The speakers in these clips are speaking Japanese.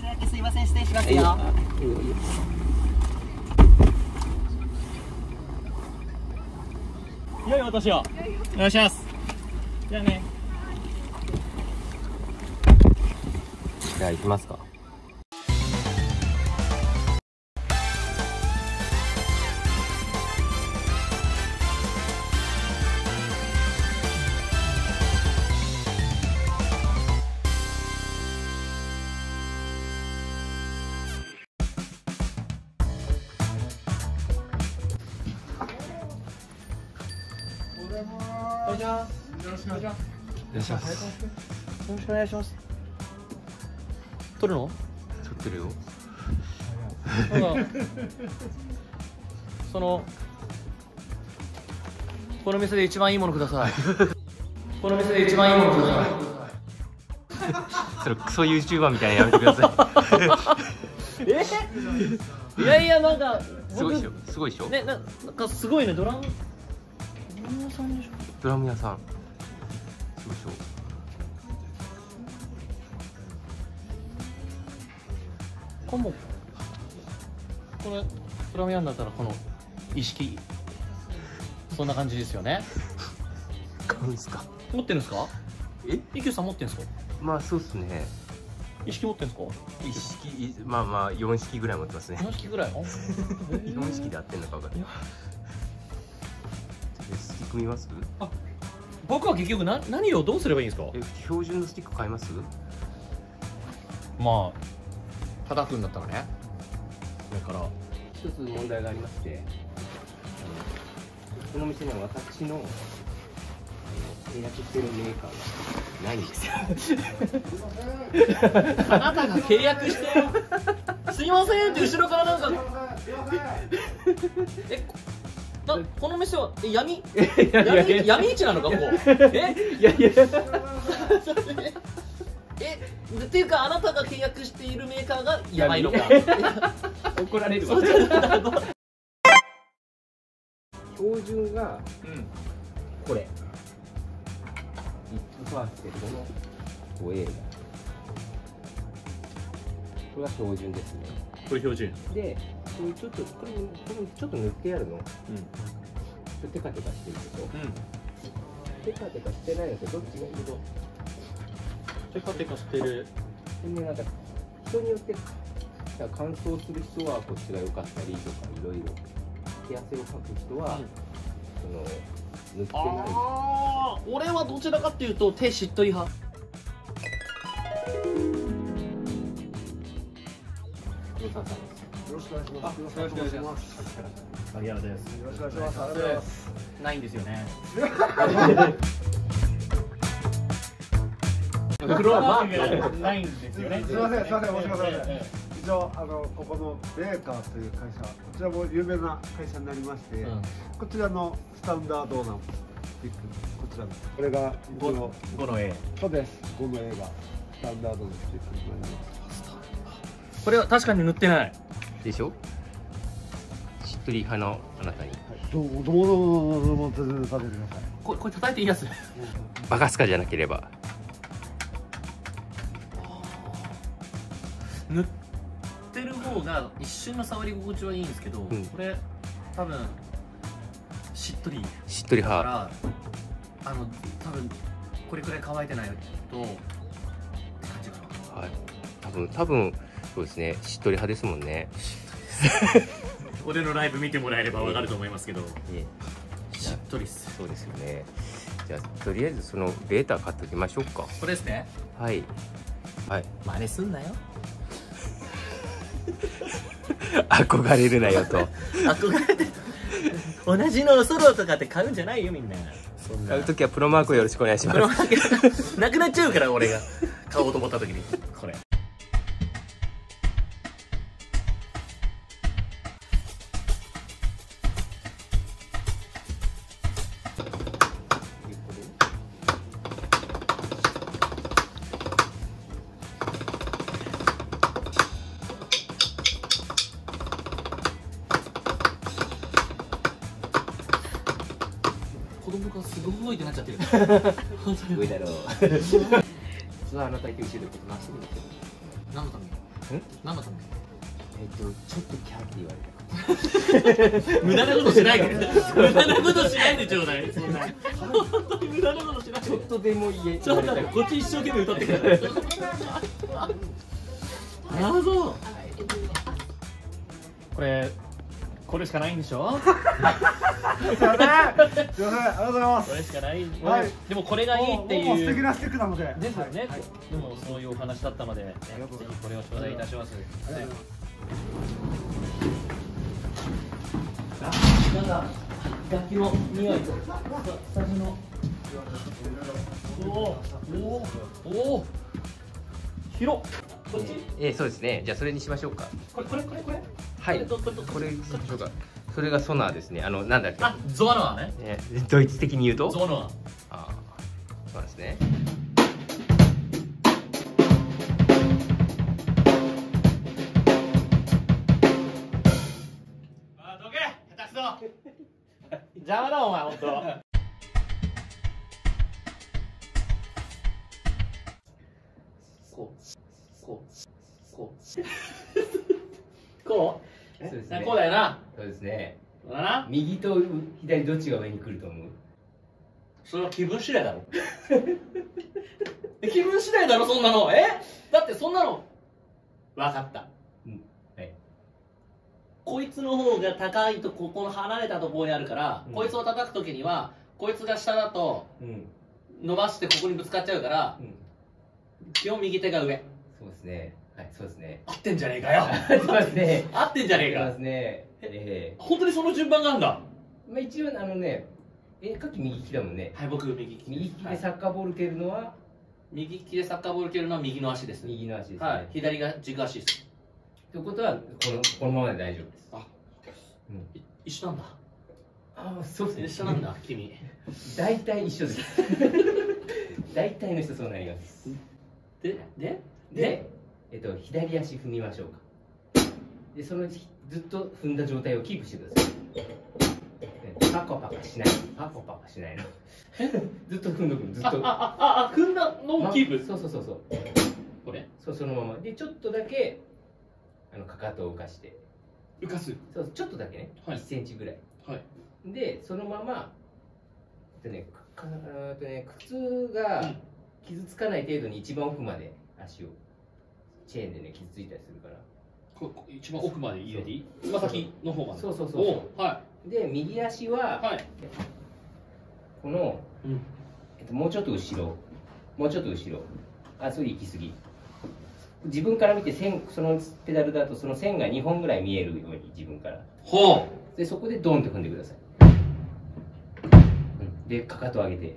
白焼きすいません失礼しますよ良いお年を。お願いします。じゃあね。じゃあ行きますかこんにちはよろしくお願いします。よろしくお願いします。撮るの撮ってるよ。なんかそのこの店で一番いいものください。この店で一番いいものくださそれクソ YouTuber みたいなのやめてください。え？いやいやなんかいすごいでしょ。すごいでしょ。ねななんかすごいね。ドラム。ドラム屋さんでしょドラム屋さん。すごいでしょこもこれドラムやんだったらこの意識そんな感じですよね？買うんすか？持ってるんですか？え？一休さん持ってるんですか？まあそうっすね。意識持ってるんですか？一式いまあまあ4式ぐらい持ってますね。4式ぐらいの？4式で合ってんのか分かんないえスティック見ます？僕は結局な何をどうすればいいんですか？え標準のスティック買います？まあ叩くんだったらね。だから一つ問題がありましてこの店には私の契約してるメーカーがないんですよ。あなたが契約してすいませんって後ろからなんかえこ なこの店はえ闇？闇闇市なのかここ？え？いやいや。えっていうかあなたが契約しているメーカーがやばいのか？怒られるわ。標準がうん。これ。ビッグファーストの 5A がこれが標準ですね。これ標準。でこれちょっとこれこれちょっと塗ってあるの。ちょっとテカテカしてるけど。うん。うんテカテカしてないのとどっちがいいの？テカテカしてる。でねなんか人によって乾燥する人はこっちが良かったりとかいろいろ。手汗をかく人は、その塗ってない。ああ俺はどちらかっていうと手しっとり派。黒沢さろしくお願いします。よろしくお願いします。萩原ですよろしくお願いします。ありがとうございます。ないんですよね黒はマークないんですよねすみません、すみません、申し訳ございませんえ。一応、あの、ここのベーカーという会社、こちらも有名な会社になりまして、うんこちらのスタンダードなこちらの。これが一五応、五の A そうです。5の A がスタンダードのスティックになります。これは確かに塗ってないでしょ？しっとり派のあなたにはい、どう、どう、どう、どう、全然食べてください。これこれ叩いていいやつバカスカじゃなければ塗ってる方が一瞬の触り心地はいいんですけど、んこれ多分しっとりしっとりだからあの多分これくらい乾いてないとって感じかなはい多分多分そうですね。しっとり派ですもんね。俺のライブ見てもらえればわかると思いますけど。えしっとりっす。そうですよね。じゃあとりあえずそのベータ買っときましょうか。これですね。はい。はい。真似すんなよ。憧れるなよと。憧れて同じのソロとかって買うんじゃないよみんな。そんな。買う時はプロマークをよろしくお願いします。なくなっちゃうから俺が。買おうと思った時にちゃってる。上だろうそれはあなたいて後ろでことなしてるんですよ何のために？何だったんだっえっとちょっとキャーって言われた。け無駄なことしないで無駄なことしないで。ちょうだいそんな本当に無駄なことしないで。ちょっとでも言えちょっとこっち一生懸命歌ってくれああそうこれこれしかないんでしょ？すいません。すいません。ありがとうございます。これしかない、はい。でもこれがいいってもう素敵なスティックなので。ですよね、はい。はいでもそういうお話だったので、ぜひこれを頂戴いたします、あなんか楽器の匂い。スタジオのおおおお広っこっちえー、そうですね。じゃあそれにしましょうか。これこれこれこれ？はい。これどどどこれにしましょうかそれがソナーですね。あのなんだっけ？あゾアノアね。ね。ドイツ的に言うと？ゾアノア。ああそうなんですね。あどけ下手くそ。邪魔だお前本当。こうこうこう。こう？そうですね。こうだよな。そうですね。そうだな。右と左どっちが上に来ると思う？それは気分次第だろ。気分次第だろそんなの。え？だってそんなの。分かった。うん。はい。こいつの方が高いとここの離れたところにあるから、うん。こいつを叩く時にはこいつが下だとうん。伸ばしてここにぶつかっちゃうからうん。基本右手が上。そうですねはいそうですね。合ってんじゃねえかよ。そうですね。合ってんじゃねえか。そうですね。え本当にその順番があるんだ。えまあ一応あのねえかき右利きだもんね。はい僕右利き右利きはい。でサッカーボール蹴るのは？右利きでサッカーボール蹴るのは右の足です。右の足ですね、はい。左が軸足です。ということはこのこのままで大丈夫です。あうん。い一緒なんだ。ああそうですね。一緒なんだ君。大体一緒です。大体の人そうなります。ででで、えっと、左足踏みましょうか。でそのずっと踏んだ状態をキープしてください。でパコパコしない。パコパコしないの。ずっと踏んどくの。ずっと。ああああ踏んだのをキープ。そうそうそうそう。これ？そうそのまま。でちょっとだけあのかかとを浮かして。浮かす。そうちょっとだけね、はい。1センチぐらい。はい。でそのままえっとねかとね靴が傷つかない程度に一番奥まで足をチェーンでね傷ついたりするから。ここ一番奥まで入れていい？つま先の方まで。そうそうそう。そうおはで右足はいはい。この、うん。えっと、もうちょっと後ろ。もうちょっと後ろ。あそれ行き過ぎ。自分から見て線そのペダルだとその線が2本ぐらい見えるように自分から。ほでそこでドンって踏んでください、うん、でかかと上げて。う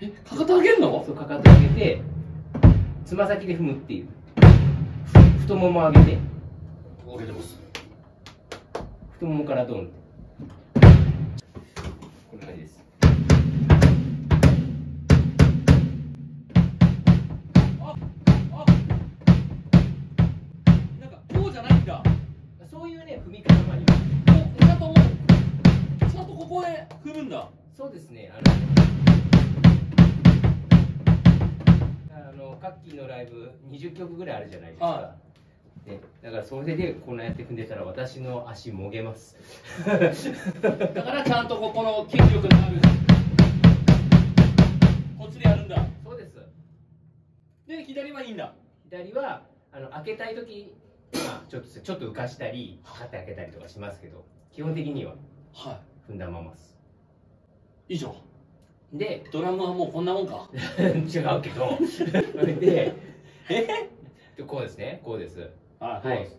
えかかと上げんの？そうかかと上げてつま先で踏むっていう太もも上げて。上げてます。太ももからドンって。こんな感じです。なんかこうじゃないんだ。そういうね踏み方もありますちゃんともうちゃんとここで踏むんだ。そうですね。あのあのカッキーのライブ20曲ぐらいあるじゃないですか、はね、だからそれでこんなやって踏んでたら私の足もげます。だからちゃんとここの筋力のある。こっちでやるんだ。そうです。で左はいいんだ。左はあの開けたい時まあちょっとちょっと浮かしたり肩開けたりとかしますけど基本的にはは踏んだままです。い以上。でドラムはもうこんなもんか。違うけど。でえ？でこうですね。こうですはい。はい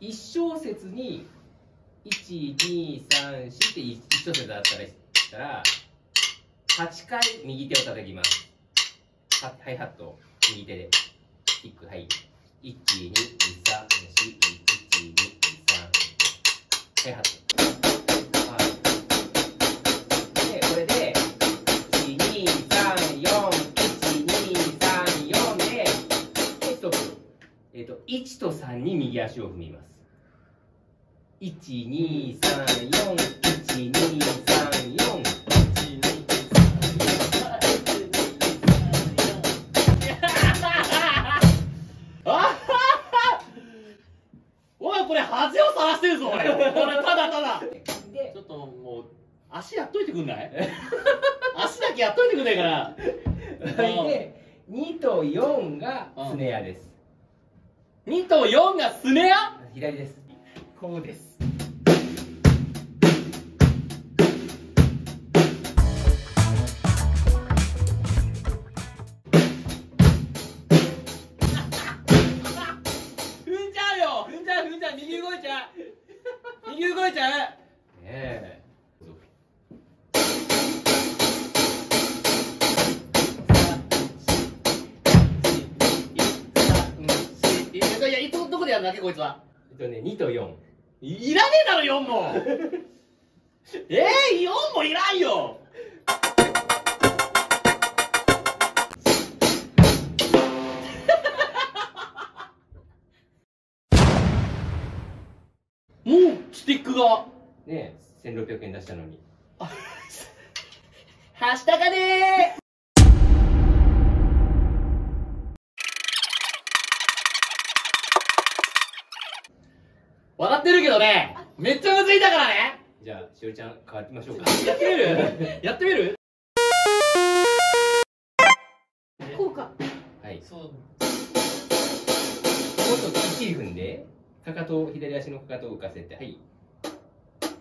1小節に1234って1小節だったらしたら8回右手を叩きます。はハイハット。を右手で。キックはい。1 2 3 4 1 2 2 3ハイハット。はい。でこれでっ、と1と3に右足を踏みます。12341234あのこれ恥をさらしてるぞ俺ただただ。でちょっともう足やっといてくんない？足だけやっといてくんないから。で2と4がスネアです2と4がスネア左です。こうです。いやいやいどどこでやるんだっけこいつはえっとね2と4いいらねえだろ4もえー、4もいらんよもうスティックがねえ1600円出したのにはしたかね分ってるけどねめっちゃむずいだからね。じゃあしおりちゃん変わりましょうか。やってみる？やってみる？こうか。はい。そう。もっと一気に踏んでかかと左足のかかとを浮かせてはい。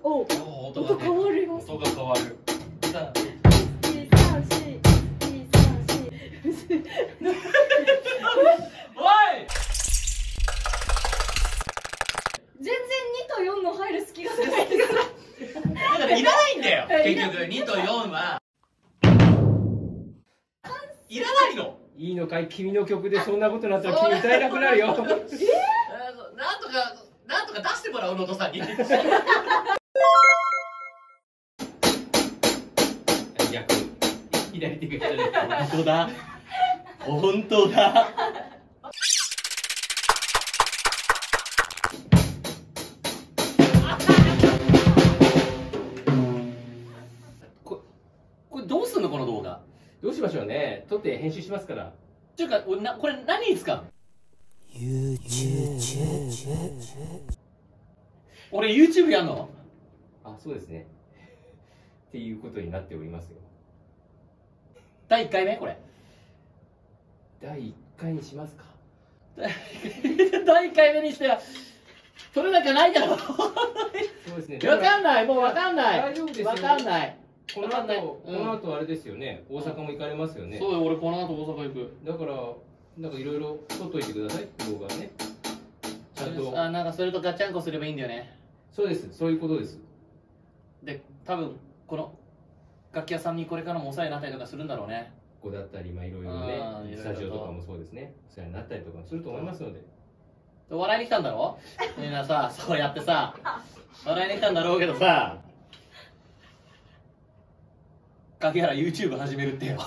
おお音が、ね、音変わるよ音が変わる。3 4かい君の曲でそんなことになったら君歌えなくなるよ。なんとかなんとか出してもらうのとさんに。逆左手本当だ。本当だ。ここれどうすんのこの動画？どうしましょうね。撮って編集しますからっていうか俺なこれ何に使うの俺 YouTube やんの？あそうですね。っていうことになっておりますよ。第1回目？これ。第1回にしますか。第1回目にしては取れなきゃないだろそうですね。わかんない。もうわかんない。大丈夫ですよ。わかんないこの後、うん。この後あれですよね。大阪も行かれますよね、そうよ俺この後大阪行く。だからなんかいろいろ撮っといてください。動画ね。ちゃんと。あなんかそれとガチャンコすればいいんだよね。そうです。そういうことです。で多分この楽器屋さんにこれからもお世話になったりとかするんだろうね。ここだったりまあいろいろあねスタジオとかもそうですね。お世話になったりとかもすると思いますので。で笑いに来たんだろ？みんなさそうやってさ笑いに来たんだろうけどさ柿原 YouTube 始めるってよ。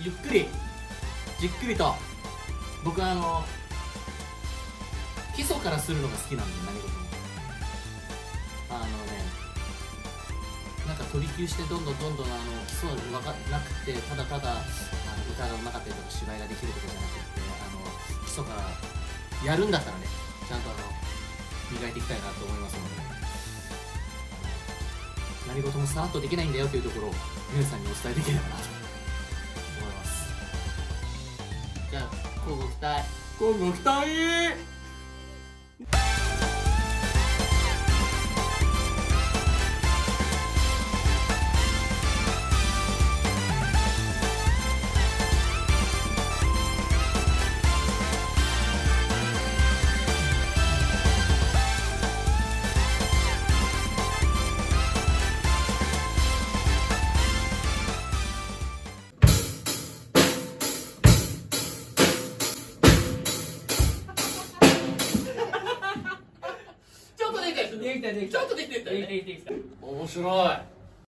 ゆっくりじっくりと。僕はあの基礎からするのが好きなんで何事なんか飛び級してどんどんどんどんあの基礎が分かなくてただただあの歌がうまかったりとか芝居ができるとかじゃなくてあの基礎からやるんだったらねちゃんとあの磨いていきたいなと思いますので何事もさらっとできないんだよというところを皆さんにお伝えできればなと思います。じゃあ交互期待。交互期待白い。